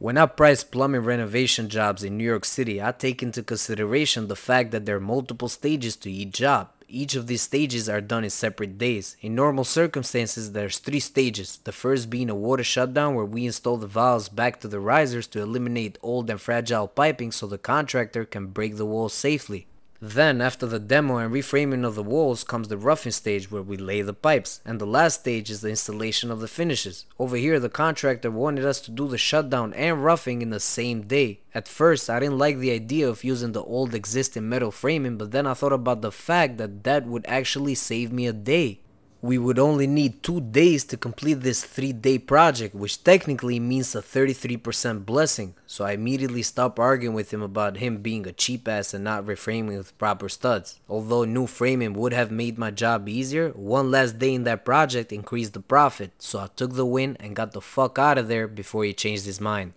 When I price plumbing renovation jobs in New York City, I take into consideration the fact that there are multiple stages to each job. Each of these stages are done in separate days. In normal circumstances, there's three stages. The first being a water shutdown where we install the valves back to the risers to eliminate old and fragile piping so the contractor can break the wall safely. Then, after the demo and reframing of the walls comes the roughing stage where we lay the pipes, and the last stage is the installation of the finishes. Over here, the contractor wanted us to do the shutdown and roughing in the same day. At first, I didn't like the idea of using the old existing metal framing, but then I thought about the fact that that would actually save me a day we would only need two days to complete this three day project, which technically means a 33% blessing. So I immediately stopped arguing with him about him being a cheap ass and not reframing with proper studs. Although new framing would have made my job easier, one last day in that project increased the profit. So I took the win and got the fuck out of there before he changed his mind.